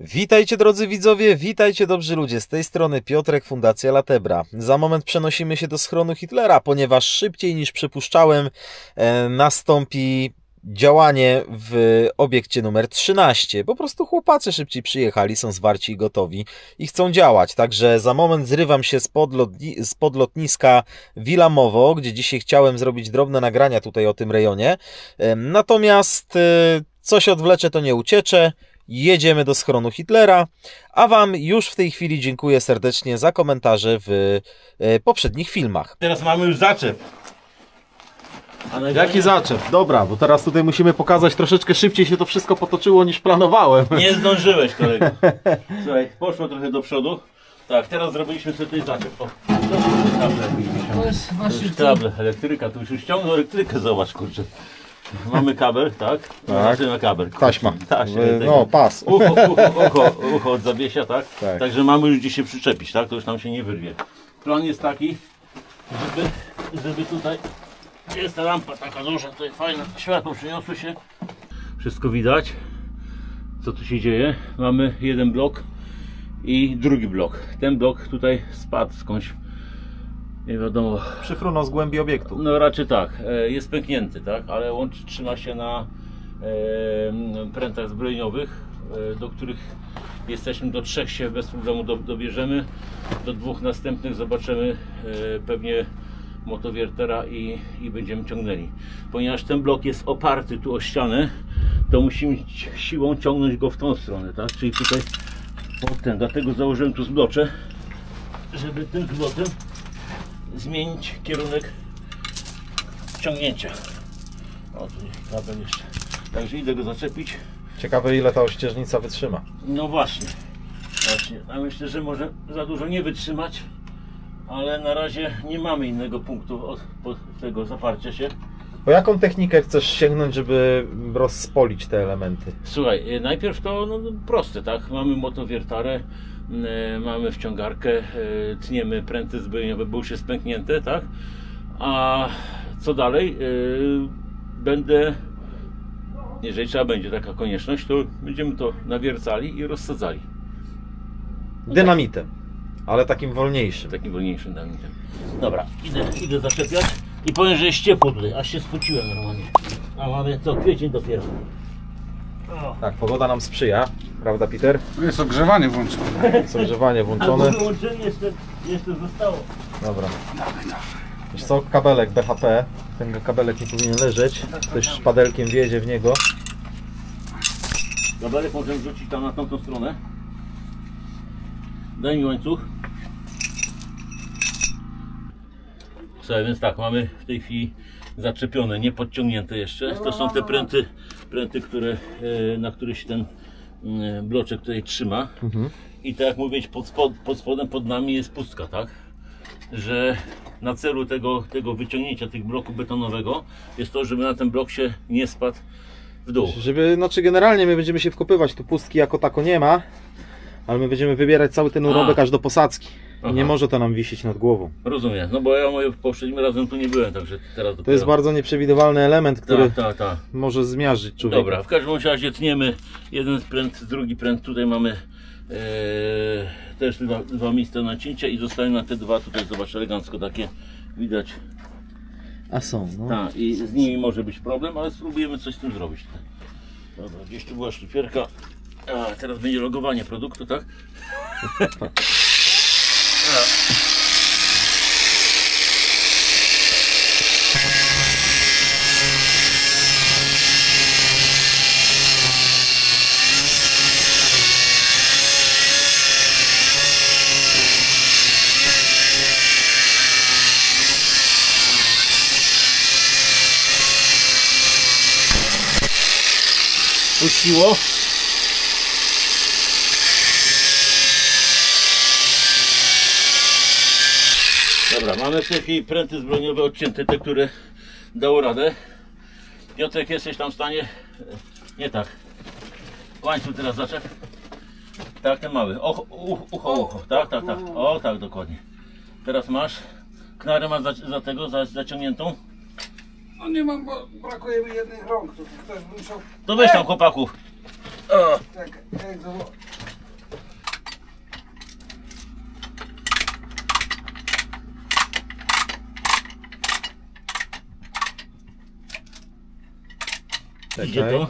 Witajcie drodzy widzowie, witajcie dobrzy ludzie, z tej strony Piotrek, Fundacja Latebra. Za moment przenosimy się do schronu Hitlera, ponieważ szybciej niż przypuszczałem e, nastąpi działanie w obiekcie numer 13. Po prostu chłopacy szybciej przyjechali, są zwarci i gotowi i chcą działać. Także za moment zrywam się spod, lotni- lotniska Wilamowo, gdzie dzisiaj chciałem zrobić drobne nagrania tutaj o tym rejonie. E, Natomiast e, coś odwlecze, to nie ucieczę. Jedziemy do schronu Hitlera, a Wam już w tej chwili dziękuję serdecznie za komentarze w e, poprzednich filmach. Teraz mamy już zaczep. Najważniejsze- zaczep? Dobra, bo teraz tutaj musimy pokazać troszeczkę szybciej się to wszystko potoczyło niż planowałem. Nie zdążyłeś kolego. Słuchaj, poszło trochę do przodu. Tak, teraz zrobiliśmy sobie tutaj zaczep. O, to jest kable. To jest kable, elektryka, tu już już ściągnął elektrykę, zobacz kurczę. Mamy kabel, tak? Tak. Na kabel. Taśma. Taśma. No, pas. Ucho, ucho, ucho, ucho od zawiesia, tak? Tak. Także mamy już gdzie się przyczepić, tak? To już nam się nie wyrwie. Plan jest taki, żeby, żeby tutaj jest ta lampa taka duża, tutaj fajna, światło przyniosło się. Wszystko widać, co tu się dzieje. Mamy jeden blok i drugi blok. Ten blok tutaj spadł skądś, nie wiadomo, Przyfrunął z głębi obiektu. no raczej tak, e, jest pęknięty, tak, ale łącz trzyma się na prętach zbrojeniowych, e, do których jesteśmy do trzech się bez problemu do, dobierzemy. Do dwóch następnych zobaczymy e, pewnie motowiertera i, i będziemy ciągnęli. Ponieważ ten blok jest oparty tu o ścianę, to musimy siłą ciągnąć go w tą stronę, tak? Czyli tutaj pod ten, dlatego założyłem tu zblocze, żeby tym zblotem zmienić kierunek ciągnięcia. O, tu kabel jeszcze. Także idę go zaczepić. Ciekawe ile ta ościeżnica wytrzyma. No właśnie. Właśnie. A myślę, że może za dużo nie wytrzymać, ale na razie nie mamy innego punktu od, od tego zaparcia się. Po jaką technikę chcesz sięgnąć, żeby rozspolić te elementy? Słuchaj, e, najpierw to no, proste, tak? Mamy motowiertarę, mamy wciągarkę, e, tniemy pręty zbrojeniowe, bo już jest pęknięte, tak? A co dalej? E, będę, jeżeli trzeba będzie taka konieczność, to będziemy to nawiercali i rozsadzali. Dynamitem, ale takim wolniejszym. Takim wolniejszym dynamitem. Dobra, idę, idę zaczepiać i powiem, że jest ciepło tutaj, aż się spociłem normalnie. A mamy to kwiecień dopiero. Tak, pogoda nam sprzyja, prawda Peter? Jest ogrzewanie włączone. Zagrzewanie albo włączone. wyłączenie jeszcze, jeszcze zostało. Dobra. Wiesz co, kabelek BHP, ten kabelek nie powinien leżeć, ktoś szpadelkiem wjedzie w niego. Kabelek możemy wrzucić tam na tamtą stronę. Daj mi łańcuch. Słuchaj, więc tak, mamy w tej chwili zaczepione, nie podciągnięte jeszcze. To są te pręty, pręty które, e, na których się ten e, bloczek tutaj trzyma. I tak jak mówię, pod, spod, pod spodem, pod nami jest pustka, tak? Że na celu tego, tego wyciągnięcia tych bloku betonowego jest to, żeby na ten blok się nie spadł w dół. Żeby, znaczy generalnie my będziemy się wkopywać, tu pustki jako tako nie ma, ale my będziemy wybierać cały ten urobek A. aż do posadzki. I nie Aha. może to nam wisieć nad głową. Rozumiem, no bo ja moje poprzednim razem tu nie byłem, także teraz To jest bardzo nieprzewidywalny element, który Tak, tak, tak. może zmiażdżyć człowieka. Dobra, w każdym razie tniemy jeden pręt, drugi pręt. Tutaj mamy e, też dwa, dwa miejsca nacięcia i zostają na te dwa tutaj, zobacz, elegancko takie widać. A są, no. Tak, i z nimi może być problem, ale spróbujemy coś z tym zrobić. Dobra, gdzieś tu była szlifierka. A, teraz będzie logowanie produktu, tak? Puściło. Dobra, mamy w tej chwili pręty zbrojeniowe odcięte, te, które dało radę. Piotrek, jesteś tam w stanie? Nie tak. Łańcuch teraz zaczep. Tak, ten mały. Ucho, ucho, ucho, ucho. Tak, tak, tak. O, tak, dokładnie. Teraz masz. Knarę masz za, za tego, za, zaciągniętą. No nie mam, bo brakuje mi jednych rąk. To ktoś by musiał... To weź tam chłopaków. Tak, jak. Idzie to?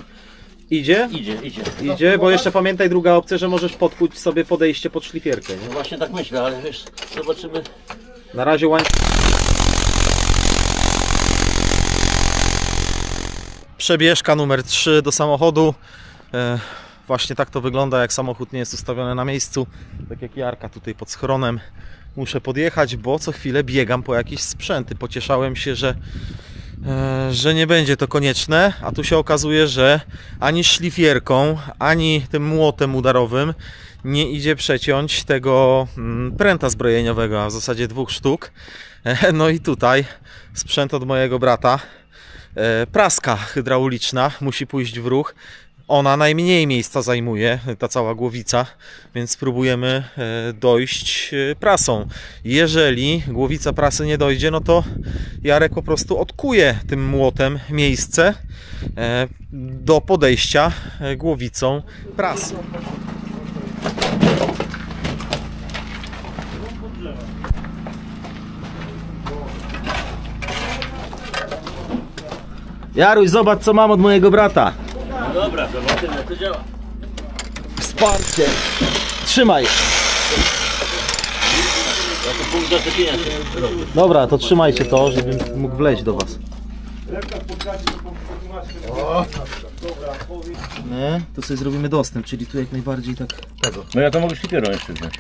Idzie? Idzie, idzie. Idzie, bo jeszcze pamiętaj druga opcja, że możesz podkuć sobie podejście pod szlifierkę. Nie? No właśnie tak myślę, ale wiesz, zobaczymy. Na razie łańcuch. Przebieżka numer 3 do samochodu. E, właśnie tak to wygląda, jak samochód nie jest ustawiony na miejscu. Tak jak Jarka tutaj pod schronem. Muszę podjechać, bo co chwilę biegam po jakieś sprzęty. Pocieszałem się, że, e, że nie będzie to konieczne, a tu się okazuje, że ani szlifierką, ani tym młotem udarowym nie idzie przeciąć tego mm, pręta zbrojeniowego, a w zasadzie dwóch sztuk. E, No i tutaj sprzęt od mojego brata. E, Praska hydrauliczna musi pójść w ruch. Ona najmniej miejsca zajmuje, ta cała głowica, więc spróbujemy e, dojść e, prasą. Jeżeli głowica prasy nie dojdzie, no to Jarek po prostu odkuje tym młotem miejsce do podejścia głowicą prasy. Jaruś, zobacz co mam od mojego brata. No dobra, zobaczymy jak to działa. Wsparcie. Trzymaj. Dobra, to trzymajcie to, żebym mógł wleźć do was. Nie, to sobie zrobimy dostęp, czyli tu jak najbardziej tak tego. No ja to mogę szlifierą jeszcze wziąć.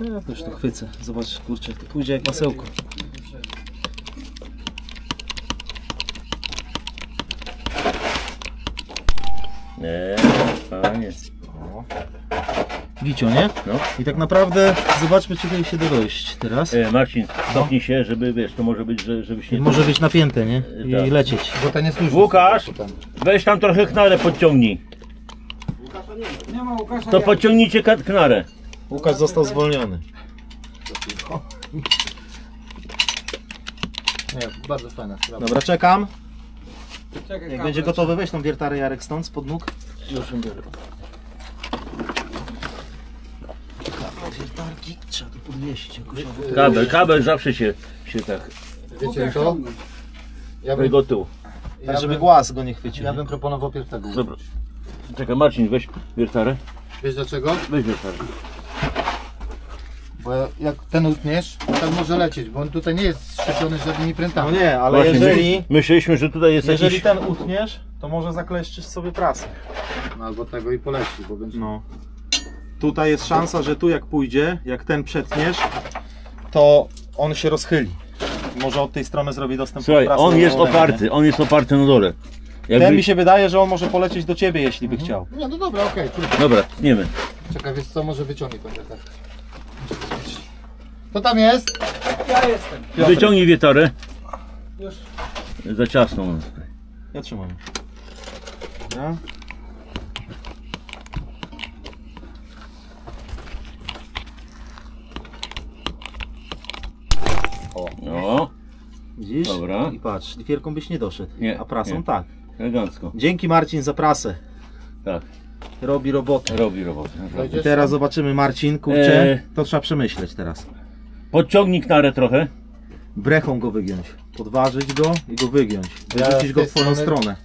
Ja też to chwycę. Zobacz, kurczę, to pójdzie jak masełko. Nie, fajnie. Gicio, nie? No. I tak naprawdę zobaczmy, czy tutaj się da dojść teraz. E, Marcin, stopnij się, żeby wiesz, to może być, że, żebyś nie... Może być napięte, nie? I Tak. lecieć. Bo to nie służy. Łukasz, weź tam trochę knarę podciągnij. Nie ma Łukasza. To podciągnijcie ka- knarę. Łukasz został zwolniony. Nie, bardzo fajna sprawa. Dobra, czekam. Czekaj, Jak będzie gotowy, weź tą wiertarę Jarek stąd, spod nóg. Już ją biorę. Wiertarki trzeba tu podwieźć jakoś. Kabel, kabel zawsze się, się tak Wiecie co? Ja bym, tu. Tak, żeby głaz go nie chwycił. ja nie? bym proponował pierw tego. Dobra. Czekaj, Marcin, weź wiertarę. Wiesz dlaczego? Weź wiertarę. Bo jak ten utniesz, tak może lecieć, bo on tutaj nie jest szczepiony żadnymi No prętami. nie, ale Właśnie, jeżeli, Myśleliśmy, że tutaj jest jeżeli jakiś... ten utniesz, to może zakleszczysz sobie prasę. No, albo tego i poleci, bo będzie... No. Tutaj jest szansa, że tu jak pójdzie, jak ten przetniesz, to on się rozchyli. Może od tej strony zrobi dostęp Słuchaj, pod prasę on do jest oparty, on jest oparty na dole. nie? Ten Jakby... mi się wydaje, że on może polecieć do ciebie, jeśli by chciał. Nie, no dobra, okej, trudno. Dobra, tniemy. Czekaj, wiesz co, może wyciągnij tą wiertarkę. Co tam jest? Ja jestem. Wyciągnij wiertarę. Już. Za ciasną. Ja trzymam. Dobra. No, Widzisz? Dobra. I patrz, szlifierką byś nie doszedł, Nie, a prasą nie. tak. elegancko. Dzięki Marcin za prasę. Tak, Robi robotę. robi robotę. I teraz zobaczymy Marcin, kurczę, Eee. to trzeba przemyśleć teraz. Podciągnij knarę trochę. Brechą go wygiąć, podważyć go i go wygiąć. Wyrzucić go w twoją stronę.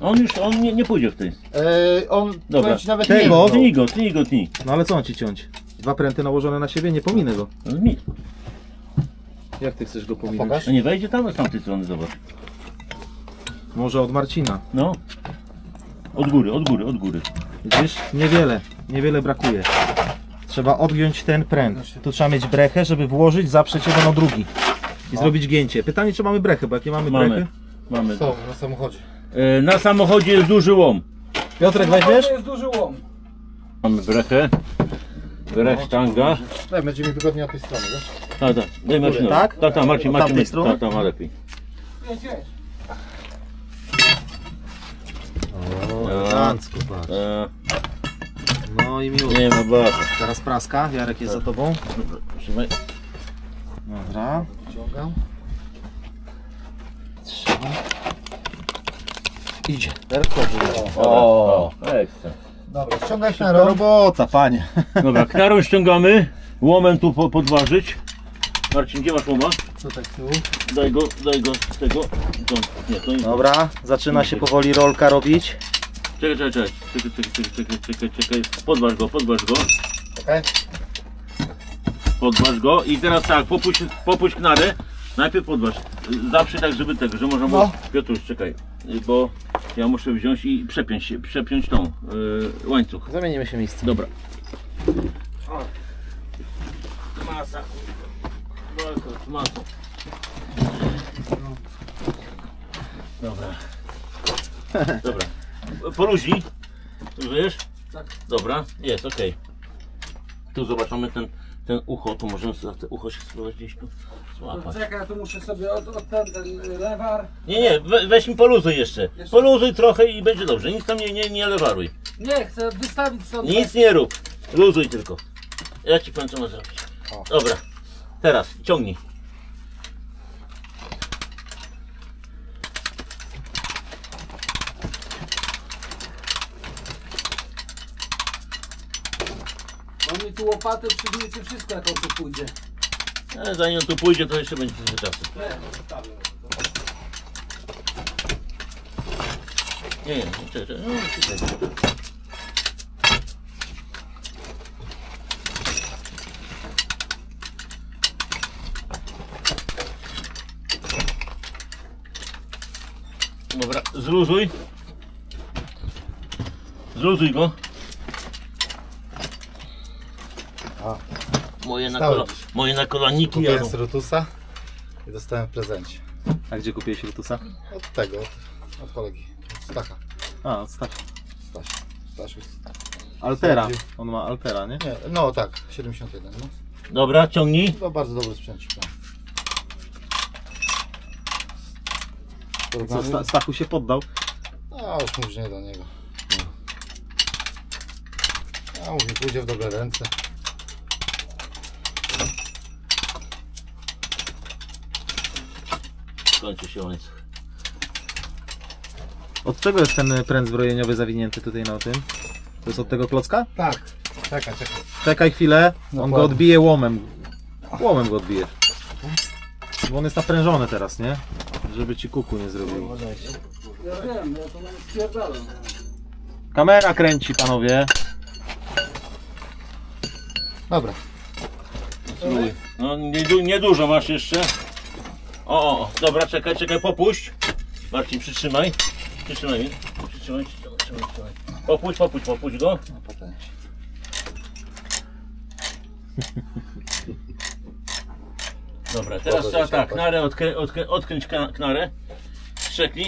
On już, on nie, nie pójdzie w tej. Eee, on, Dobra. nawet Tego? nie Tnij go, tnij go, tnij. No ale co on ci ciąć? Dwa pręty nałożone na siebie, nie pominę go. No, tnij. Jak ty chcesz go pominąć? Pokaż. No nie wejdzie tam z tamtej strony, zobacz. Może od Marcina. No. Od góry, od góry, od góry. Widzisz? Niewiele, niewiele brakuje. Trzeba odgiąć ten pręt. Tu trzeba mieć brechę, żeby włożyć, zaprzeć jeden o drugi. I zrobić gięcie. Pytanie, czy mamy brechę, bo jak nie mamy, Mamy. brechy... Mamy. Są na samochodzie. E, na samochodzie jest duży łom. Piotrek, weźmiesz? To jest duży łom. Mamy brechę. Brech sztanga. Tak, będzie mi wygodniej od tej strony, wiesz? Tak, tak. Daj Marcinowi. tak? Tak, tak, Marcin, Od Marcin. tamtej strony? Tak, tak, ma lepiej. Jedź, jedź. Elegancko, patrz. E, No i miło. nie ma bardzo. Teraz praska, Jarek jest za tobą. Trzymaj. Dobra. Trzymaj. Idzie. O, ekstra. Dobra, ściągaj knarą. robota, panie. Dobra, knarą ściągamy. Łomem tu po, podważyć. Marcin, gdzie masz łoma? Tutaj z tyłu. Daj go, daj go z tego. To, nie, to nie. Dobra, zaczyna się powoli rolka robić. Czekaj, czekaj, czekaj. Czekaj, czekaj, czekaj, czekaj, czekaj. Podważ go, podważ go. Okej? Podważ go i teraz tak, popuść, popuść knarę. Najpierw podważ. Zawsze tak, żeby tego, że można było. No. Piotruś, czekaj, bo ja muszę wziąć i przepiąć się, przepiąć tą yy, łańcuch. Zamienimy się miejsce. Dobra. Masa. Masa. Dobra. Dobra. Poluźnij. Wiesz? Tak. Dobra, jest, okej. Tu zobaczymy ten, ten ucho, tu możemy sobie te ucho się spróbować gdzieś tu złapać. Czekaj, ja tu muszę sobie od, od ten, ten lewar. Nie, nie, we, weź mi poluzuj jeszcze. Jeszcze? Poluzuj trochę i będzie dobrze. Nic tam nie, nie, nie lewaruj. Nie, chcę wystawić sobie. Nic nie rób. Luzuj tylko. Ja ci powiem co masz zrobić. Dobra. Teraz ciągnij. Tu łopaty przygniecie wszystko jak on tu pójdzie. E, zanim on tu pójdzie, to jeszcze będzie trochę czasu. Nie, nie, czekaj, czekaj. No, czekaj. Dobra, zluzuj. Zluzuj go. Moje, na Stały. kola, moje nakolaniki Kupiłem jadą. z Rutusa i dostałem w prezencie. A gdzie kupiłeś Rutusa? Od tego, od, od kolegi. Od Stacha. A, od Stasia. Staś. Stasiu. Altera. On ma Altera, nie? Nie, no tak, 71. No. Dobra, ciągnij. To bardzo dobry sprzęcik. No. Co, Sta- Stachu się poddał. A już mówisz nie do niego. A mówi, pójdzie w dobre ręce. Kończy się łańcuch. Od czego jest ten pręt zbrojeniowy zawinięty tutaj na tym? To jest od tego klocka? Tak. Czekaj, czekaj. Czekaj chwilę, on Dokładnie. go odbije łomem. Łomem go odbijesz. Bo on jest naprężony teraz, nie? Żeby ci kuku nie zrobił. Ja wiem, ja to mam. Kamera kręci, panowie. Dobra. Spróbuj. No niedu- niedużo masz jeszcze. O, o, dobra, czekaj, czekaj, popuść. Marcin, przytrzymaj. Przytrzymaj mi. Przytrzymaj, przytrzymaj, przytrzymaj. przytrzymaj. Popuść, popuść, popuść go. No. Dobra, teraz trzeba tak, knarę odkrę, odkrę, odkręć kna- knarę. Strzeknij,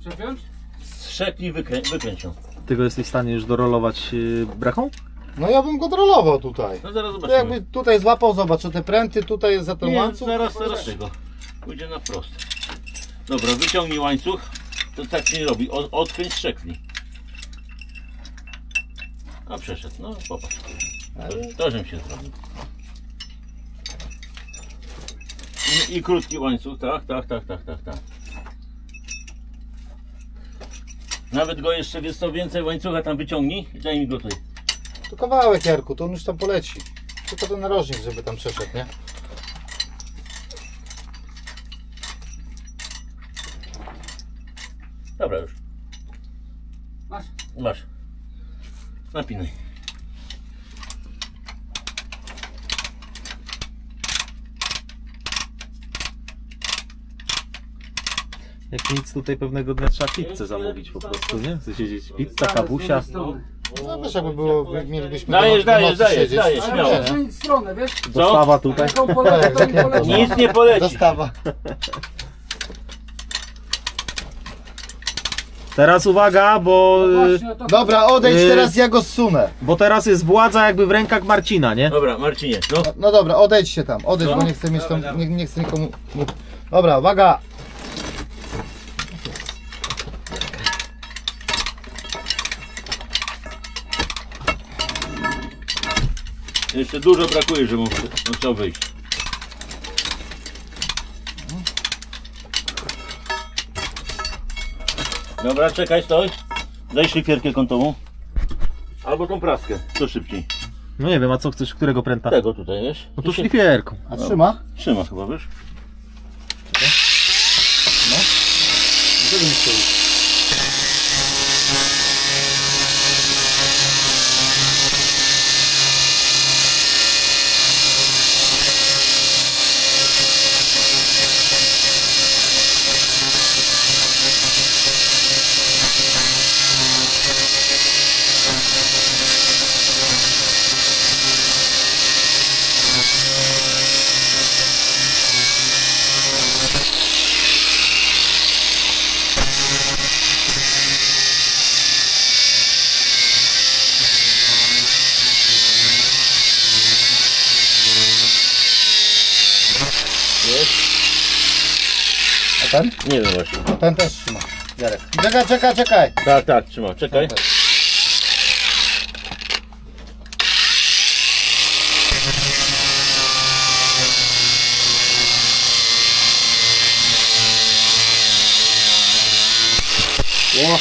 Przepiąć? strzeknij, wykrę, wykręć ją. Ty go jesteś w stanie już dorolować yy, brachą? No ja bym go drolował tutaj. No zaraz To zobaczymy. jakby tutaj złapał, zobacz, te pręty tutaj jest za ten Nie, łańcuch. zaraz, zaraz tego. Pójdzie na prost. Dobra, wyciągnij łańcuch. To tak się nie robi. Od, odkręć, strzeknij. A przeszedł, no popatrz. To, to żem się zrobił. I, I krótki łańcuch, tak, tak, tak, tak, tak, tak. Nawet go jeszcze, wiesz co, więcej łańcucha tam wyciągnij i daj mi go tutaj. To kawałek Jarku, to on już tam poleci. Tylko ten narożnik, żeby tam przeszedł, nie? Dobra już, Masz? masz. Napinaj. Jak nic tutaj pewnego dnia trzeba pizzę zamówić po prostu, nie? Chce siedzieć pizza, kawusia. No wiesz, jakby było, mielibyśmy Dajesz, do, dajesz, nocy dajesz, siedzieć. dajesz, Ale śmiało. muszę zmienić stronę, wiesz? Dostawa tutaj. To mi poleci. Nic nie poleci. Dostawa. Teraz uwaga, bo, No yy, właśnie, to Dobra, odejdź Yy. teraz, ja go zsunę. bo teraz jest władza jakby w rękach Marcina, nie? Dobra, Marcinie, no. No dobra, odejdź się tam, odejdź, Co? bo nie chcę mieć tam, nie, nie chcę nikomu... Dobra, uwaga. Jeszcze dużo brakuje, żeby on chciał wyjść. Dobra, czekaj, stoj. Daj szlifierkę kątową. Albo tą praskę, to szybciej. No nie wiem, a co chcesz, którego pręta? Tego tutaj, wiesz? No to szlifierką. A trzyma? Trzyma chyba, wiesz? Żeby nie stoi. Jest? A ten? Nie wiem właśnie. A ten też trzyma. Jarek. Czekaj, czekaj, czekaj. Tak, tak, trzyma. Czekaj. O,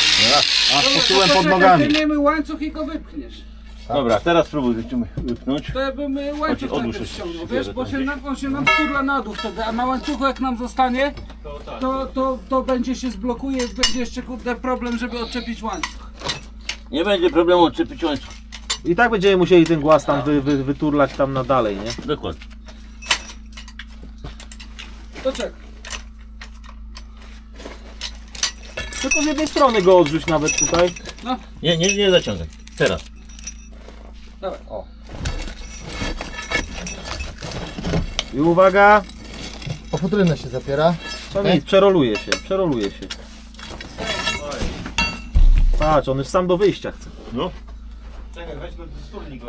aż poczułem pod nogami. Zdejmiemy łańcuch i go wypchniesz. Dobra, teraz spróbuj wypchnąć. To ja bym y, łańcuch Chodź, najpierw się, ściągnął, wiesz, bo się nam, on się nam sturla na dół wtedy, a na łańcuchu jak nam zostanie, to, to, to będzie się zblokuje, będzie jeszcze kurde problem, żeby odczepić łańcuch. Nie będzie problemu odczepić łańcuch. I tak będziemy musieli ten głaz tam wy, wy, wyturlać tam na dalej, nie? Dokładnie. To czekaj. Tylko z jednej strony go odrzuć nawet tutaj. Nie, nie, nie zaciągaj. Teraz. Dawaj. I uwaga, O futrynę się zapiera. to nic, przeroluje się, przeroluje się. Patrz, on już sam do wyjścia chce. No.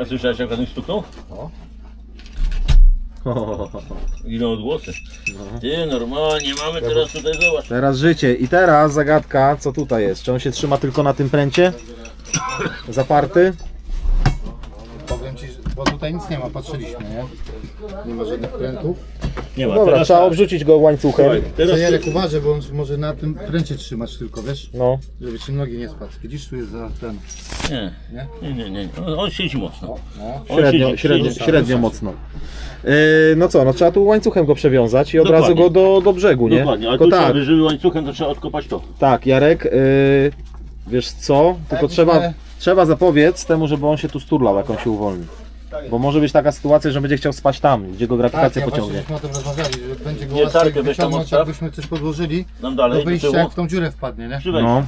A słyszałeś jak on stuknął? Ile odgłosy. Ty, normalnie mamy teraz tutaj, zobacz. Teraz życie. I teraz zagadka, co tutaj jest? Czy on się trzyma tylko na tym pręcie? Zaparty? Powiem ci, że- bo tutaj nic nie ma, patrzyliśmy, nie? Nie ma żadnych prętów. Nie ma, Dobra, teraz trzeba obrzucić go łańcuchem. Słuchaj, To teraz Jarek uważaj, bo on może na tym pręcie trzymać tylko, wiesz? No. Żeby ci nogi nie spadł. Widzisz, tu jest za ten. Nie, Nie? nie, nie, nie. On, on siedzi mocno. No. On Średnio, siedzi- średnio, siedzi- średnio mocno. Yy, no co, no trzeba tu łańcuchem go przewiązać i od Dokładnie. razu go do, do brzegu, nie? Dokładnie, ale Tylko tu tak, trzeba, żeby łańcuchem to trzeba odkopać to. tak, Jarek, yy, wiesz co? Tylko trzeba, trzeba zapobiec temu, żeby on się tu sturlał, jak on się uwolni. Bo może być taka sytuacja, że będzie chciał spać tam, gdzie go Tak, grawitacja ja właśnie pociągnie. o tym rozmawiali, że będzie go Nie, łatwiej tarkę weź tam wyciągnąć, odstaw. jakbyśmy coś podłożyli do dalej, do wyjścia, tyłu. jak w tą dziurę wpadnie, nie? No.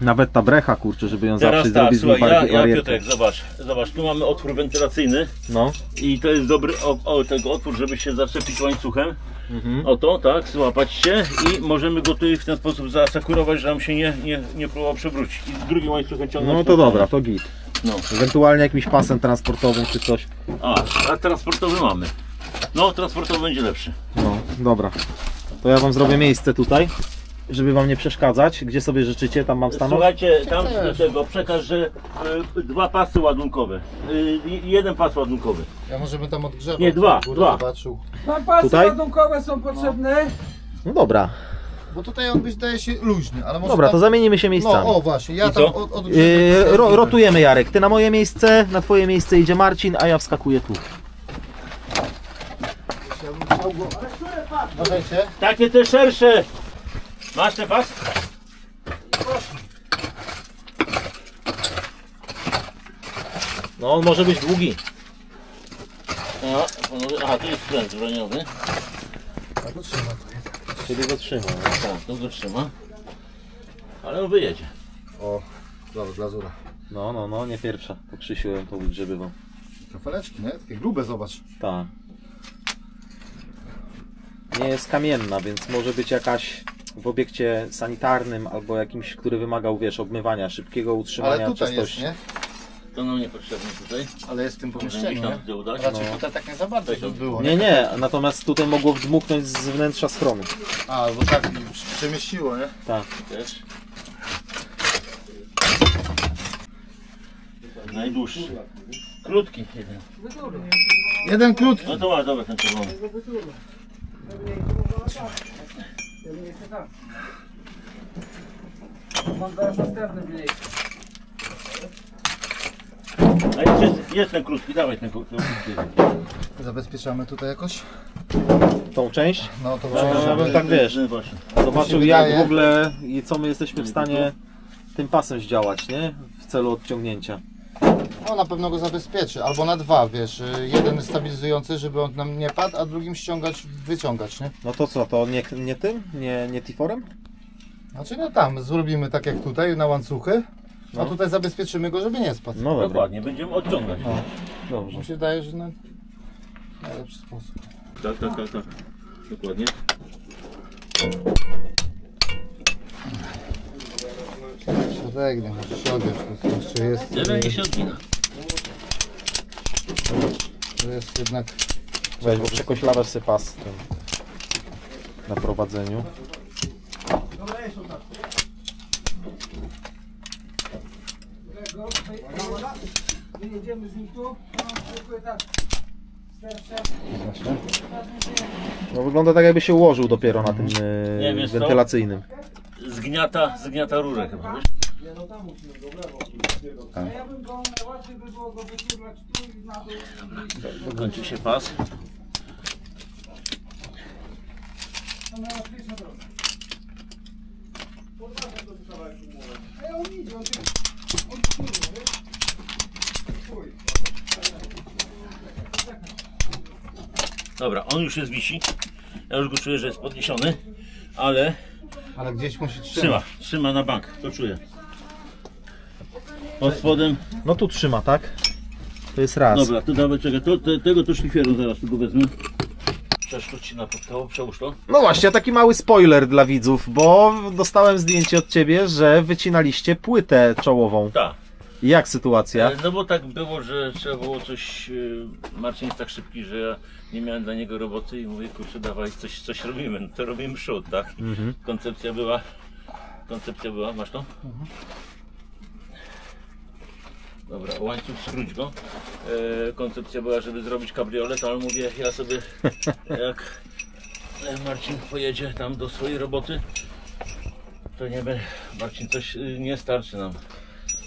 Nawet ta brecha, kurczę, żeby ją Teraz zawsze tak, zrobić z niej słuchaj, ja, ja barierkę. Piotrek, zobacz, zobacz, tu mamy otwór wentylacyjny No. i to jest dobry o, o, tego otwór, żeby się zaczepić łańcuchem. Mhm. Oto, tak, złapać się i możemy go tutaj w ten sposób zaasekurować, że nam się nie, nie, nie próbował przewrócić. I drugim łańcuchem ciągnąć. No to dobra, to git. No. Ewentualnie jakimś pasem transportowym czy coś. A, a transportowy mamy. No, transportowy będzie lepszy. No, dobra. To ja wam zrobię miejsce tutaj, żeby wam nie przeszkadzać. Gdzie sobie życzycie, tam mam stanąć? Słuchajcie, tam do tego przekaż, że y, dwa pasy ładunkowe. Y, jeden pas ładunkowy. Ja może bym tam odgrzebał. Nie, dwa, dwa. Zobaczył. Tam pasy Tutaj? ładunkowe są potrzebne. No dobra. Bo tutaj on wydaje się luźny, ale może Dobra, tam... to zamienimy się No miejscami. o właśnie, ja I tam co? od, od Yy, ro, rotujemy Jarek. Ty na moje miejsce, na twoje miejsce idzie Marcin, a ja wskakuję tu. Uważajcie. Takie te szersze. Masz ten pas? No on może być długi. No, aha, tu jest skręt zbrojniowy. A to trzyma to, nie? Czyli go trzyma. Tak, to go trzyma. Ale on wyjedzie. O, dobra, glazura. No, no, no, nie pierwsza. Po Krzysiu ją to ugrzebywał. Kafeleczki, nie? Takie grube, zobacz. Tak. Nie jest kamienna, więc może być jakaś w obiekcie sanitarnym albo jakimś, który wymagał, wiesz, obmywania, szybkiego utrzymania Ale tutaj jest, czystości. nie? To nam niepotrzebne tutaj. Ale jest w tym pomieszczeniu, nie? tam z tyłu dać. Raczej No. tutaj tak nie za bardzo by było, Nie, nie, natomiast tutaj mogło wdmuchnąć z wnętrza schronu. A, bo tak przemieściło, nie? Tak. Też. Najdłuższy. Krótki jeden. Jeden krótki. No to masz, dobra, ten czerwony. Mam teraz następny. A jest, jest ten krótki, dawaj ten krótki. Zabezpieczamy tutaj jakoś? Tą część? No to No, żeby... bym tak wiesz, Właśnie. zobaczył jak wydaje- w ogóle i co my jesteśmy w stanie tym pasem zdziałać, nie? W celu odciągnięcia. No na pewno go zabezpieczy, albo na dwa, wiesz, y, jeden stabilizujący, żeby on nam nie padł, a drugim ściągać, wyciągać, nie? No to co, to nie, nie tym? Nie, nie Tiforem? Znaczy no tam, zrobimy tak jak tutaj, na łańcuchy, a No. tutaj zabezpieczymy go, żeby nie spadł. No dobra, Dokładnie, będziemy odciągać. dobrze. Mi się wydaje, że na najlepszy sposób. Tak, tak, tak, tak. Dokładnie. Nie się odjąć, to jeszcze jest, Jeden niech się odgina. to jest jednak... Weź, bo przekoślawasz sobie pas tym na prowadzeniu. Wyjedziemy z nim tu. Dziękuję tak. Stercze. No wygląda tak jakby się ułożył dopiero na tym Nie, wiesz co? wentylacyjnym. Zgniata, zgniata rurę chyba, wiesz? A ja bym go najłatwiej by było go wyciągnąć tu i na dół. Kończy się pas. To najłatwiejsza droga. A ja on idzie, on idzie. On idzie, wiesz? Chuj. Dobra, on już jest wisi. Ja już go czuję, że jest podniesiony, ale Ale gdzieś musi trzymać. trzyma, trzyma na bank, to czuję. Pod spodem, No tu trzyma, tak? To jest raz. dobra, to dawaj, czekaj, to, te, tego to szlifierą zaraz tu wezmę. Przeszkódź ci na podkoło, przełóż to. No właśnie, taki mały spoiler dla widzów, bo dostałem zdjęcie od ciebie, że wycinaliście płytę czołową. Tak. Jak sytuacja? E, No bo tak było, że trzeba było coś. e, Marcin jest tak szybki, że ja nie miałem dla niego roboty i mówię, kurczę, dawaj, coś, coś robimy. No to robimy przód, tak? Koncepcja była. Koncepcja była, masz to? Dobra, łańcuch skróć go. E, koncepcja była, żeby zrobić kabriolet, ale mówię, ja sobie jak e, Marcin pojedzie tam do swojej roboty, to nie będzie. Marcin, coś y, nie starczy nam.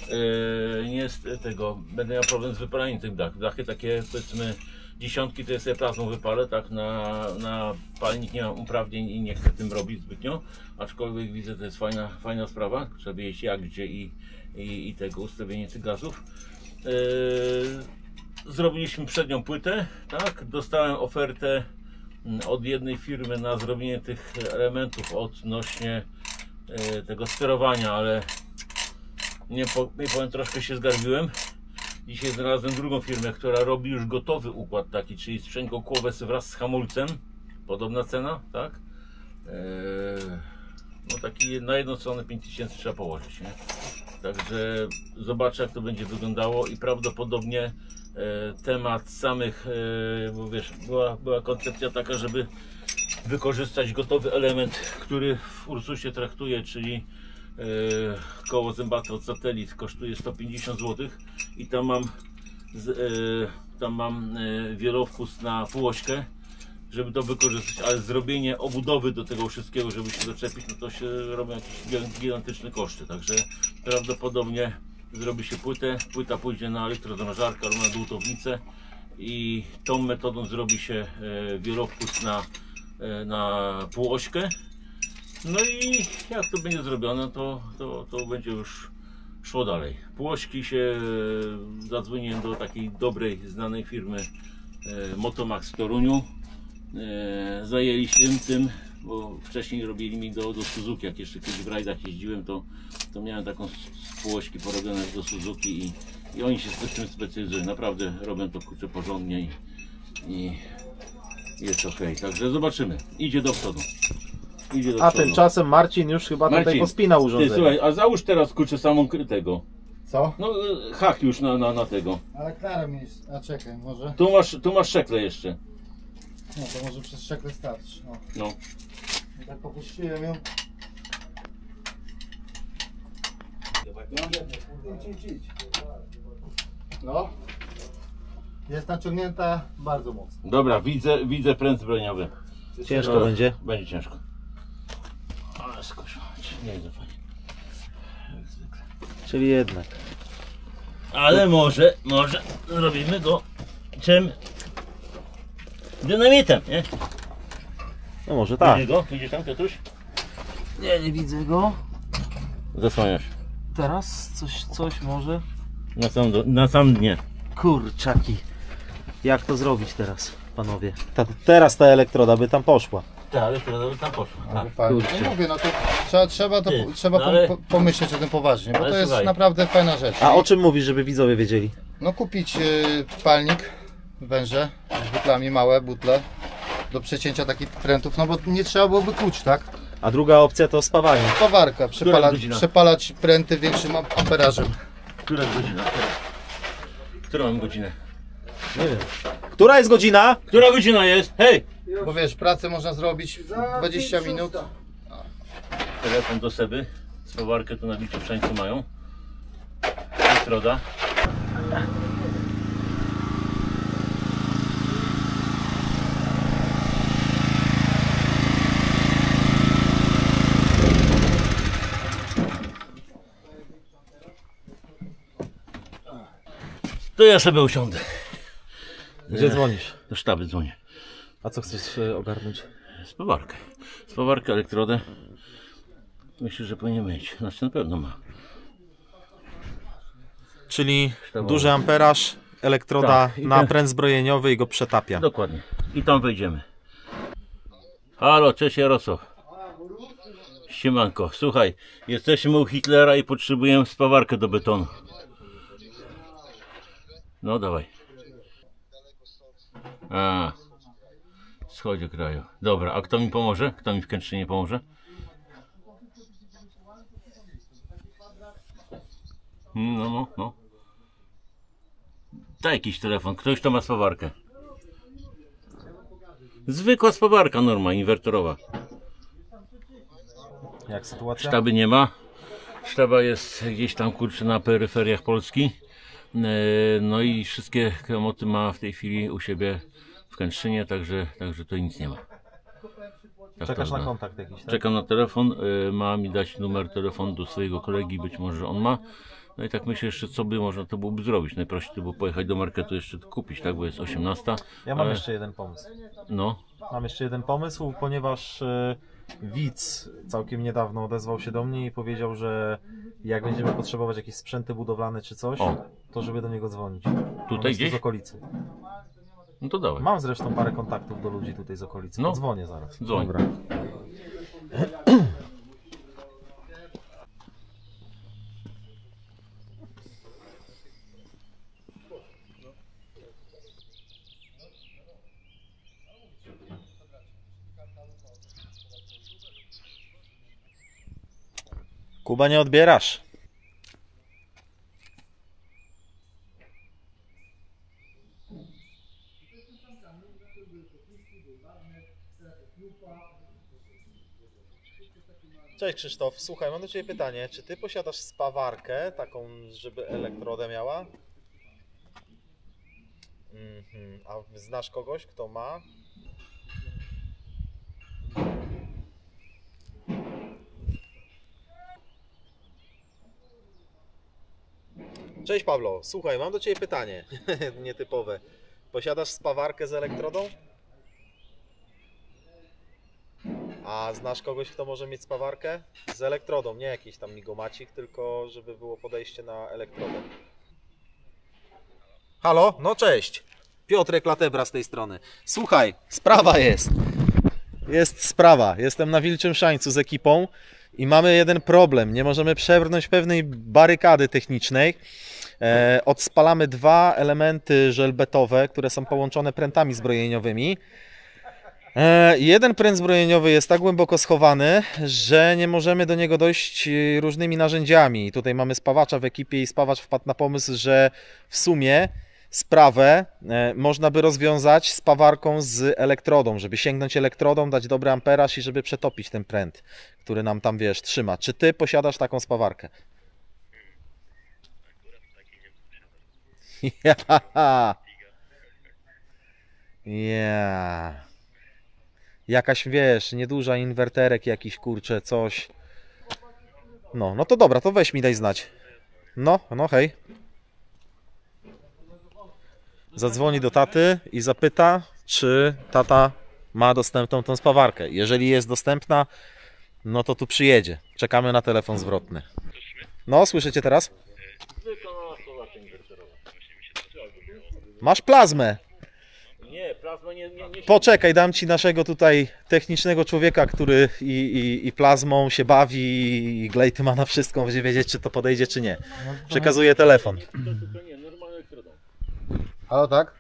Yy, nie jest tego, będę miał problem z wypaleniem tych blach. Blachy takie powiedzmy dziesiątki to jest ja plazmą wypalę, tak na, na palnik nie mam uprawnień i nie chcę tym robić zbytnio, aczkolwiek widzę to jest fajna, fajna sprawa, trzeba wiedzieć jak, gdzie i, i, i tego ustawienie tych gazów. Yy, zrobiliśmy przednią płytę, tak, dostałem ofertę mm, od jednej firmy na zrobienie tych elementów odnośnie yy, tego sterowania, ale nie, po, nie powiem, troszkę się zgarbiłem. Dzisiaj znalazłem drugą firmę, która robi już gotowy układ taki, czyli sprzęgło kłowę wraz z hamulcem. Podobna cena, tak? Eee, no taki na jedną stronę 5000 trzeba położyć, nie? Także zobaczę jak to będzie wyglądało i prawdopodobnie e, temat samych, e, bo wiesz, była, była koncepcja taka, żeby wykorzystać gotowy element, który w Ursusie traktuje, czyli e, koło zębate od satelit kosztuje 150 zł i tam mam tam mam wielowkus na półośkę żeby to wykorzystać, ale zrobienie obudowy do tego wszystkiego, żeby się doczepić, no to się robią jakieś gigan- gigantyczne koszty, także prawdopodobnie zrobi się płytę, płyta pójdzie na elektrozmrażarkę albo na dłutownicę i tą metodą zrobi się e, wielowkus na, e, na półośkę. No i jak to będzie zrobione, to, to, to będzie już szło dalej. Półośki się e, zadzwoniłem do takiej dobrej, znanej firmy Motomax w Toruniu. E, zajęli się tym, tym, bo wcześniej robili mi do, do Suzuki, jak jeszcze kiedyś w rajdach jeździłem, to, to miałem taką spółośki porobione do Suzuki i, i oni się z tym specjalizują. Naprawdę robią to kurczę porządnie i, i jest ok. Także zobaczymy. Idzie do przodu. Idzie do A przodu. tymczasem Marcin już chyba tutaj Marcin, pospinał Ty, urządzenie. słuchaj, a załóż teraz kurczę samą krytego. Co? No e, hak już na, na, na tego. Ale Klara mi jest... A czekaj, może? Tu masz, tu masz szekle jeszcze. No to może przez szekle starczy. No. No. I tak popuściłem ją. No. Jest naciągnięta bardzo mocno. Dobra, widzę, widzę pręt zbrojeniowy. Ciężko będzie. Będzie ciężko. Ale skoszać. Nie jest fajnie. Jak zwykle. Czyli jednak. Ale może, może zrobimy go czym? Dynamitem, nie? No może tak. Widzisz go? Widzisz tam, Piotruś? Nie, nie widzę go. Zasłaniasz. Teraz coś, coś może. Na sam, do, na sam dnie. Kurczaki. Jak to zrobić teraz, panowie? Ta, teraz ta elektroda by tam poszła. Tak, ale teraz tam poszło. Tak. Fajnie. No mówię, no to trzeba, trzeba, to, Ty, trzeba no ale- po, po, pomyśleć o tym poważnie, bo Ale to jest słuchaj. naprawdę fajna rzecz. A o czym mówisz, żeby widzowie wiedzieli? No kupić y, palnik, węże z butlami, małe butle do przecięcia takich prętów, no bo nie trzeba byłoby klucz, tak? A druga opcja to spawanie. Pawarka, przepalać, godzina? przepalać pręty większym am- amperażem. Która jest godzina? Którą mam godzinę? Nie wiem. Która jest godzina? Która godzina jest? Hej! Bo wiesz, pracę można zrobić Za 20 pięć minut. Telefon do Seby. Spawarkę to na biciu wszędzie mają. Elektroda. To ja sobie usiądę. Gdzie dzwonisz? Do sztaby dzwonię. A co chcesz e, ogarnąć? Spawarkę. Spawarkę, elektrodę. Myślę, że powinien mieć. Znaczy na pewno ma. Czyli Sztabowy. duży amperaż, elektroda Tak, i na ten- pręt zbrojeniowy i go przetapia. Dokładnie. I tam wejdziemy. Halo, cześć Jarosław. Siemanko, słuchaj, jesteśmy u Hitlera i potrzebujemy spawarkę do betonu. No dawaj. A. Schodzie kraju. Dobra, a kto mi pomoże? Kto mi w Kętrzynie pomoże? Mm, No, no, no. Daj jakiś telefon. Ktoś to ma spawarkę. Zwykła spawarka norma, inwertorowa. Jak sytuacja? Sztaby nie ma. Sztaba jest gdzieś tam kurczę na peryferiach Polski. E, No i wszystkie kremoty ma w tej chwili u siebie w Kętrzynie, także, także to nic nie ma. Tak Czekasz to na kontakt jakiś, tak? Czekam na telefon, y, ma mi dać numer telefonu do swojego kolegi, być może on ma. No i tak myślę jeszcze, co by można to byłoby zrobić. Najprościej to było pojechać do marketu jeszcze kupić, tak, bo jest 18. Ja mam ale- jeszcze jeden pomysł. No, Mam jeszcze jeden pomysł, ponieważ e, widz całkiem niedawno odezwał się do mnie i powiedział, że jak będziemy potrzebować jakieś sprzęty budowlane czy coś, O. to żeby do niego dzwonić. On tutaj jest tu gdzieś? z okolicy. No to dawaj. Mam zresztą parę kontaktów do ludzi tutaj z okolicy. No. No. Dzwonię zaraz. Dzwoń. Dobra. Kuba, nie odbierasz. Cześć Krzysztof, słuchaj, mam do Ciebie pytanie. Czy Ty posiadasz spawarkę, taką, żeby elektrodę miała? Mhm. A znasz kogoś, kto ma? Cześć Pablo, słuchaj, mam do Ciebie pytanie. Nietypowe. Posiadasz spawarkę z elektrodą? A znasz kogoś, kto może mieć spawarkę? Z elektrodą, nie jakiś tam migomacik, tylko żeby było podejście na elektrodę. Halo? No cześć. Piotrek Latebra z tej strony. Słuchaj, sprawa jest. Jest sprawa. Jestem na Wilczym Szańcu z ekipą i mamy jeden problem. Nie możemy przebrnąć pewnej barykady technicznej. E, odspalamy dwa elementy żelbetowe, które są połączone prętami zbrojeniowymi. E, Jeden pręt zbrojeniowy jest tak głęboko schowany, że nie możemy do niego dojść e, różnymi narzędziami. Tutaj mamy spawacza w ekipie i spawacz wpadł na pomysł, że w sumie sprawę e, można by rozwiązać spawarką z elektrodą, żeby sięgnąć elektrodą, dać dobry amperaż i żeby przetopić ten pręt, który nam tam, wiesz, trzyma. Czy ty posiadasz taką spawarkę? Ja. Ja. Jakaś, wiesz, nieduża inwerterek jakiś, kurczę, coś. No, no to dobra, to weź mi daj znać. No, no hej. Zadzwoni do taty i zapyta, czy tata ma dostępną tą spawarkę. Jeżeli jest dostępna, no to tu przyjedzie. Czekamy na telefon zwrotny. No, słyszycie teraz? Masz plazmę. Nie, plazma nie, nie, nie Poczekaj, dam ci naszego tutaj technicznego człowieka, który i, i, i plazmą się bawi, i glejty ma na wszystko, będzie wiedzieć, czy to podejdzie, czy nie. Przekazuję telefon. to, to, to nie, normalny elektrodą. Halo, tak?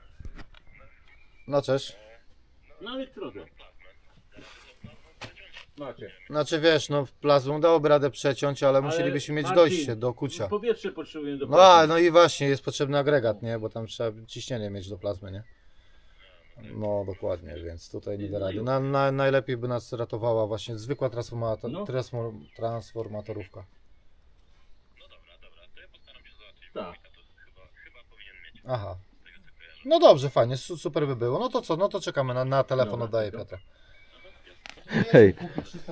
No cześć. Na elektrodę. Macie. Znaczy wiesz, no plazmą dałoby radę przeciąć, ale, musielibyśmy mieć Marcin, dojście do kucia. Powietrze potrzebujemy do No, a, no i właśnie, jest potrzebny agregat, nie? Bo tam trzeba ciśnienie mieć do plazmy, nie? No, dokładnie, więc tutaj nie da rady. Na, na, najlepiej by nas ratowała właśnie zwykła transformato- No. transform- transformatorówka. Tak. Aha. No dobrze, fajnie, su- super by było. No to co, no to czekamy na, na telefon, Dobra, oddaję. Piotra. Hej.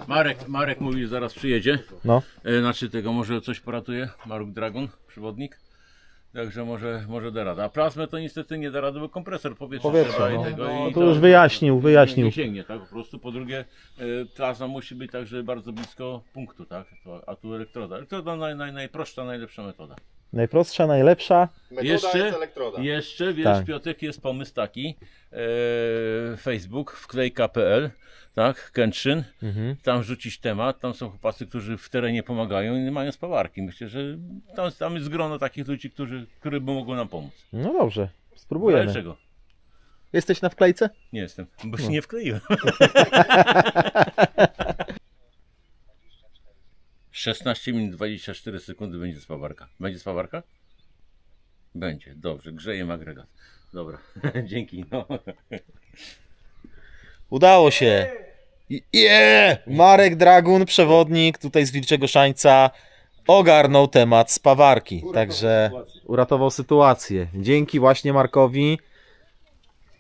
Marek, Marek mówi, że zaraz przyjedzie. No. E, Znaczy tego może coś poratuje. Maruk Dragon, przewodnik. Także może, może da radę. A plazmę to niestety nie da rady, bo kompresor powietrza Powietrza, trzeba no. i tego. No i to już wyjaśnił, wyjaśnił. nie sięgnie, tak? Po prostu po drugie e, plazma musi być także bardzo blisko punktu, tak? To, a tu elektroda. Elektroda naj, naj, najprostsza, najlepsza metoda. Najprostsza, najlepsza. Jeszcze, jeszcze wiesz, Tak. Piotrek, jest pomysł taki, e, Facebook, wklejka.pl, tak, Kętrzyn, Mhm. tam rzucić temat, tam są chłopacy, którzy w terenie pomagają i nie mają spawarki. Myślę, że tam, tam jest grono takich ludzi, którzy, którzy by mogły nam pomóc. No dobrze, spróbujemy. czego? Jesteś na wklejce? Nie jestem, bo No. się nie wkleiłem. 16 minut 24 sekundy będzie spawarka. Będzie spawarka? Będzie, dobrze, grzejem agregat. Dobra, dzięki. No. Udało się. Je! Marek Dragun, przewodnik tutaj z Wilczego Szańca, ogarnął temat spawarki. Także uratował sytuację. Dzięki właśnie Markowi.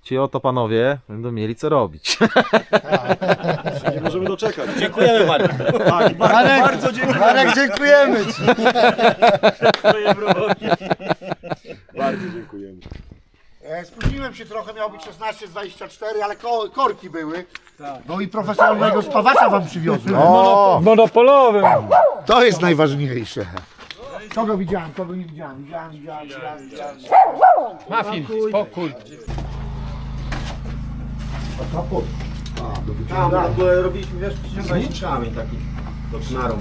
Ci oto panowie będą mieli co robić. Nie możemy doczekać. Dziękujemy Marek. Tak, Marek, bardzo dziękuję. Marek, dziękujemy Ci! Bardzo dziękujemy. E, Spóźniłem się trochę, miał być 16.24, ale ko korki były. No i profesjonalnego spawacza wam przywiozłem. O! Monopolowym. To jest najważniejsze. Kogo widziałem, kogo nie widziałem? Widziałem, widziałem, widziałem, widziałem. Mafin, spokój. Tam, tam bo robiliśmy, wiesz, przyciąganie kamień taki do knarą.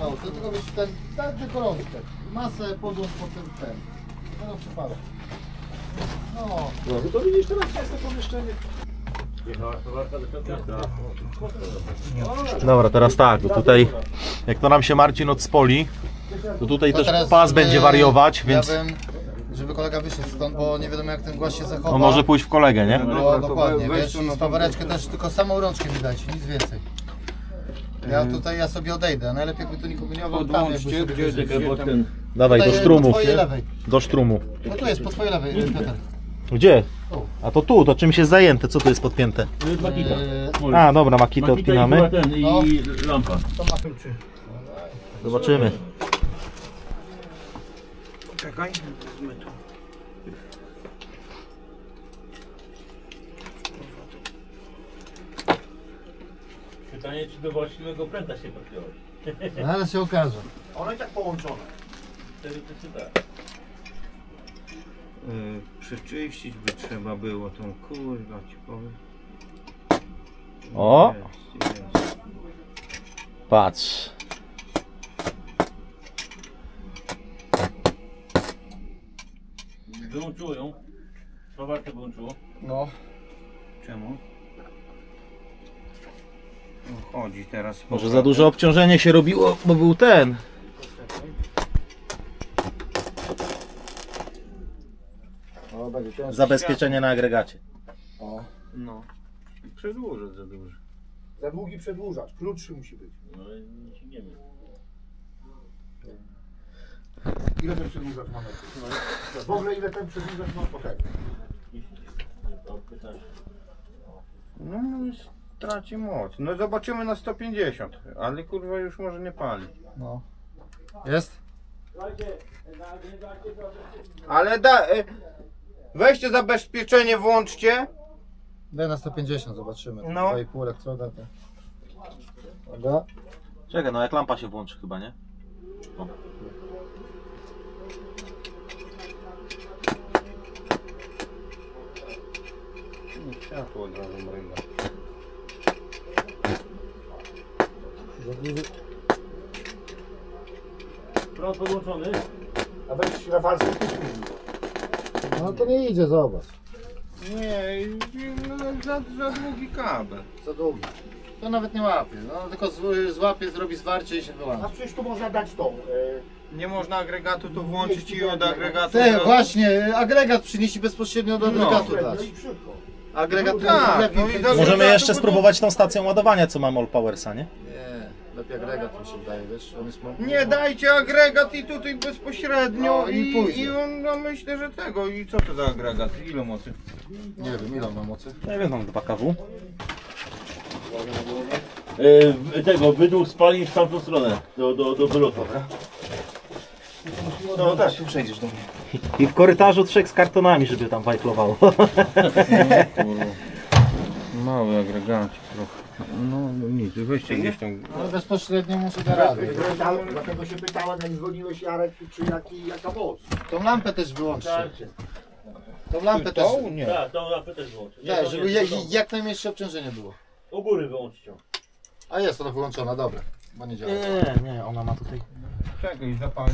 O, to tylko wiesz, ten, tak tylko rączkę. Masę podłącz potem ten. No przypada. No, No, to widzisz, teraz jest to pomieszczenie. Dobra, teraz tak, bo tutaj jak to nam się Marcin odspoli, to tutaj to też teraz, pas będzie wariować, więc Ja bym, żeby kolega wyszedł stąd, bo nie wiadomo jak ten głaz się zachowa. on może pójść w kolegę, nie? No, dokładnie, wiesz, i spawareczkę też tylko samą rączkę mi dać, nic więcej. Ja tutaj, ja sobie odejdę, najlepiej by tu nikogo nie jakby bo ten... Dawaj, do sztrumów, twojej nie? lewej. Do sztrumu. No tu jest, po twojej lewej, Piotr. Gdzie? A to tu, to czymś jest zajęte, co tu jest podpięte? Makita. Eee, A, dobra, makitę odpinamy. ten, i No. lampa. Zobaczymy. Czekaj. Pytanie, czy do właściwego pręta się trafiłeś. Zaraz się okaże. One i tak połączone. Wtedy to się da. Y, przeczyścić by trzeba było tą kurwa ci powiem. O! Jest, jest. Patrz. Wyłączyło ją. Spawarkę wyłączyło. No. Czemu? No, chodzi teraz. Może za duże obciążenie się robiło, bo był ten. O, będzie ciężko. Zabezpieczenie na agregacie. No. Przedłużać za dużo. Za długi przedłużacz, krótszy musi być. No i nie sięgniemy. Ile ten przedłużacz ma metrów? W ogóle ile ten przedłużacz ma. No, no jest traci moc. No zobaczymy na 150, ale kurwa już może nie pali. No. Jest? Ale da... E, weźcie zabezpieczenie, włączcie. Daj na 150, zobaczymy. No. 2,5 elektroda. To... Dobra. Czekaj, no jak lampa się włączy chyba, nie? Światło od razu mryga. Prąd podłączony. A weź Rafalski No to nie idzie, zobacz. Nie, no, za, za długi kabel. Za długi. To nawet nie łapie. No tylko z- złapie, zrobi zwarcie i się A wyłączy. przecież tu można dać tą. E, Nie można agregatu tu włączyć i od agregatu... Ty, do- właśnie, agregat przynieść i bezpośrednio do agregatu no dać. i szybko. Agregat No tak, lepiej. no i za- Możemy jeszcze spróbować tą stacją ładowania, co mam All Powersa, nie? Nie, lepiej agregat mi się wydaje, wiesz, on jest Nie, dajcie agregat i tutaj bezpośrednio No i i, pójdzie. i on, no myślę, że tego. I co to za agregat? Ile mocy? Nie wiem, ile on ma mocy. Nie wiem, mam 2 kW. E, tego, wydłuch spalin w tamtą stronę, do, do, do wylotu. No tak, tu przejdziesz do mnie. I w korytarzu trzech z kartonami, żeby tam wajklowało. Mały agregacik trochę. No, no nic, weźcie gdzieś tam. No bezpośrednio muszę da radę. Dlatego- Dlatego się pytałem, jak dzwoniłeś Jarek, czy jaki, jaka moc. Tą lampę też wyłączcie. Tą lampę też. To? Nie. Tak, tą lampę też wyłączę. Nie, Tak, to żeby nie, jak, to- jak najmniejsze obciążenie było. U góry wyłączcie. A jest ona wyłączona, dobra. Bo nie działa. Nie, nie, ona ma tutaj...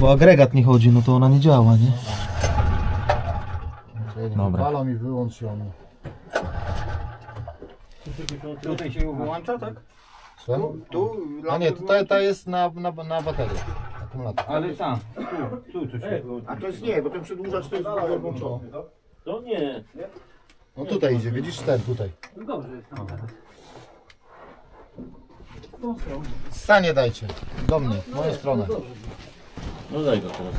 Bo agregat nie chodzi, no to ona nie działa, nie? Dobra. Palą mi wyłącz ją. Tutaj się wyłącza, tak? Co? Tu? A nie, tutaj ta jest na, na, na baterię. Akumulator. Ale tam, tu, tu coś się A to jest nie, bo ten przedłużacz to jest prawie włączony. To nie. No tutaj idzie, widzisz ten tutaj. Stanie dajcie. Do mnie, w moją stronę. No daj go teraz.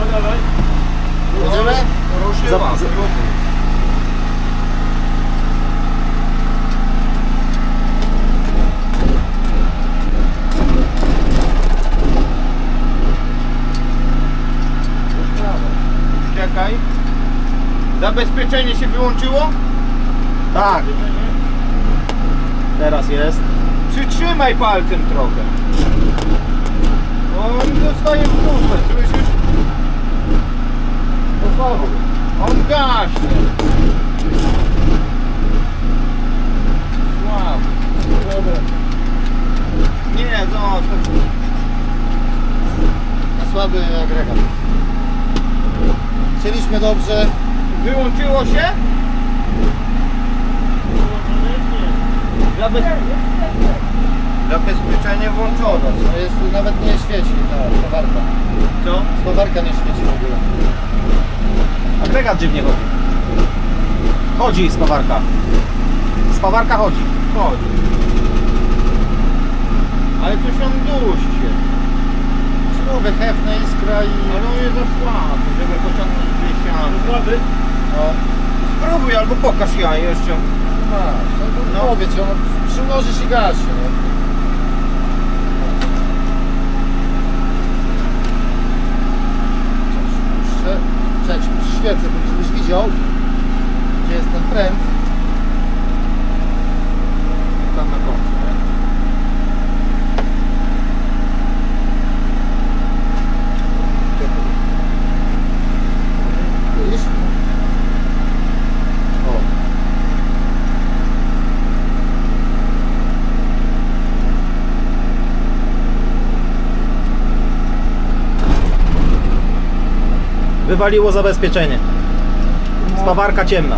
No dawaj. Jedziemy? ruszyła. Czekaj. Zabezpieczenie się wyłączyło? Tak. Teraz jest. Przytrzymaj palcem trochę. On dostaje w głowę, słyszysz? To słabo. On gaśnie. Słabo. Nie, no. Słaby agregat. Chcieliśmy dobrze. Wyłączyło się? Zabez... Zabezpieczenie włączone. To jest, nawet nie świeci ta spawarka. Co? Spawarka nie świeci w ogóle. Agregat dziwnie chodzi. Chodzi spawarka. Spawarka chodzi. Chodź. Ale coś on dusi się. Mówię, hefne iskra i... Ale on jest za słaby, żeby pociągnąć dwie ściany. Słaby? No, Spróbuj albo pokaż ja jeszcze. No, no. Mówię ci, ono przyłożysz i gaśnie. No. Prze- Przejdź, świecę, żebyś widział, gdzie jest ten pręt. Tam na końcu, nie? Widzisz? O. Wywaliło zabezpieczenie. Spawarka ciemna.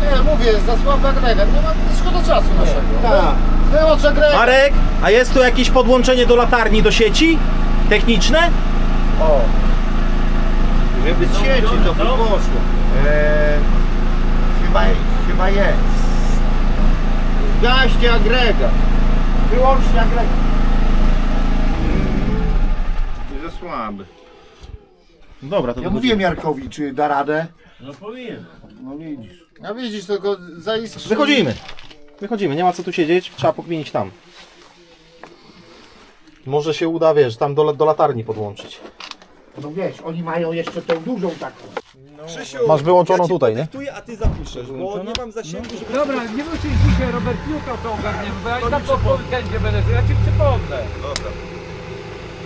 Nie, mówię, jest za słaby agregat, nie ma szkoda czasu naszego. Tak. Wyłącz agregat! Marek, a jest tu jakieś podłączenie do latarni, do sieci? Techniczne? O, Żeby z sieci to by poszło. E, chyba, chyba jest. Gaście agregat. Wyłącznie agregat. słaby. Dobra, to Ja mówiłem Jarkowi, czy da radę. No powinien. No widzisz. A widzisz, tylko zaistrzy... Wychodzimy. Wychodzimy, nie ma co tu siedzieć, trzeba pokminić tam. Może się uda, wiesz, tam do, do latarni podłączyć. No wiesz, oni mają jeszcze tą dużą taką. Masz wyłączoną tutaj, nie? a ty zapiszesz, bo nie mam zasięgu, żeby... Dobra, nie musisz dzisiaj Robert jutro to ogarniemy, bo ja i tak po weekendzie będę, ja ci przypomnę.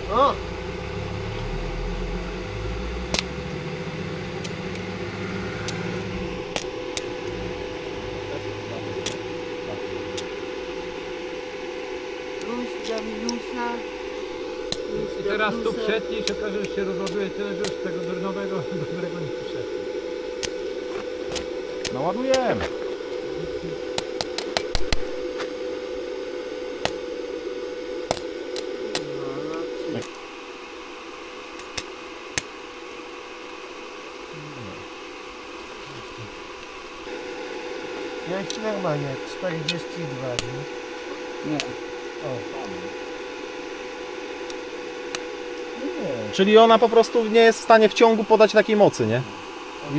I teraz tu przetnij i się okaże, że się rozładuje tyle, że już tego durnowego dobrego nie przetnie. Naładujemy. Ja jeszcze normalnie, 42, nie? Nie. Czyli ona po prostu nie jest w stanie w ciągu podać takiej mocy, nie?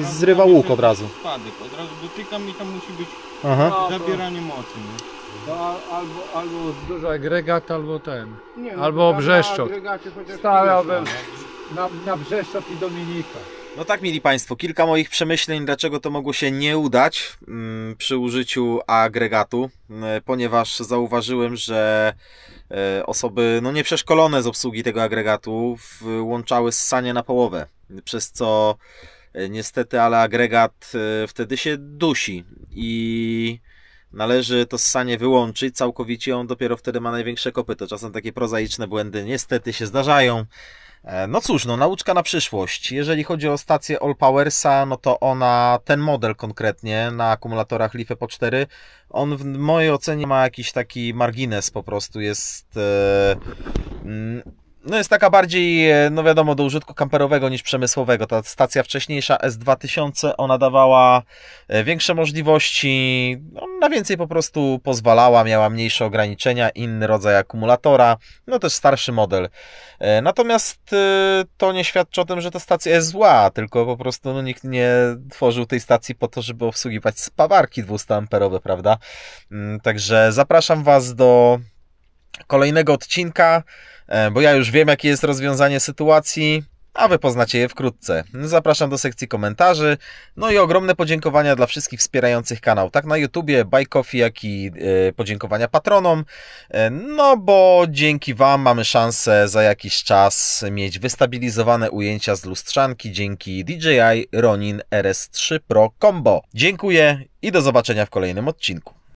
I zrywa łuk od razu. Spadek, od razu dotykam i tam musi być Aha. zabieranie mocy, nie? To albo, albo duży agregat, albo ten. Nie, Albo na- Brzeszczot. na agregacie chociaż Stawiałbym na, na Brzeszczot i Dominika. No tak, mieli Państwo, kilka moich przemyśleń, dlaczego to mogło się nie udać mm, przy użyciu agregatu, e, ponieważ zauważyłem, że e, osoby no, nieprzeszkolone z obsługi tego agregatu włączały ssanie na połowę, przez co e, niestety, ale agregat wtedy się dusi i należy to ssanie wyłączyć całkowicie, on dopiero wtedy ma największe kopyto. Czasem takie prozaiczne błędy niestety się zdarzają. E, No cóż, no nauczka na przyszłość. Jeżeli chodzi o stację All Powersa, no to ona, ten model konkretnie na akumulatorach Leaf po 4, on w mojej ocenie ma jakiś taki margines po prostu, jest... Mm, no jest taka bardziej, e, no wiadomo, do użytku kamperowego niż przemysłowego. Ta stacja wcześniejsza S2000, ona dawała e, większe możliwości, no, na więcej po prostu pozwalała, miała mniejsze ograniczenia, inny rodzaj akumulatora, no też starszy model. E, Natomiast to nie świadczy o tym, że ta stacja jest zła, tylko po prostu no, nikt nie tworzył tej stacji po to, żeby obsługiwać spawarki 200-amperowe, prawda? Mm, Także zapraszam Was do kolejnego odcinka, e, bo ja już wiem, jakie jest rozwiązanie sytuacji, a Wy poznacie je wkrótce. Zapraszam do sekcji komentarzy, no i ogromne podziękowania dla wszystkich wspierających kanał, tak na YouTubie, Buy jak i e, podziękowania patronom, E, No, bo dzięki Wam mamy szansę za jakiś czas mieć wystabilizowane ujęcia z lustrzanki dzięki DJI Ronin RS3 Pro Combo. Dziękuję i do zobaczenia w kolejnym odcinku.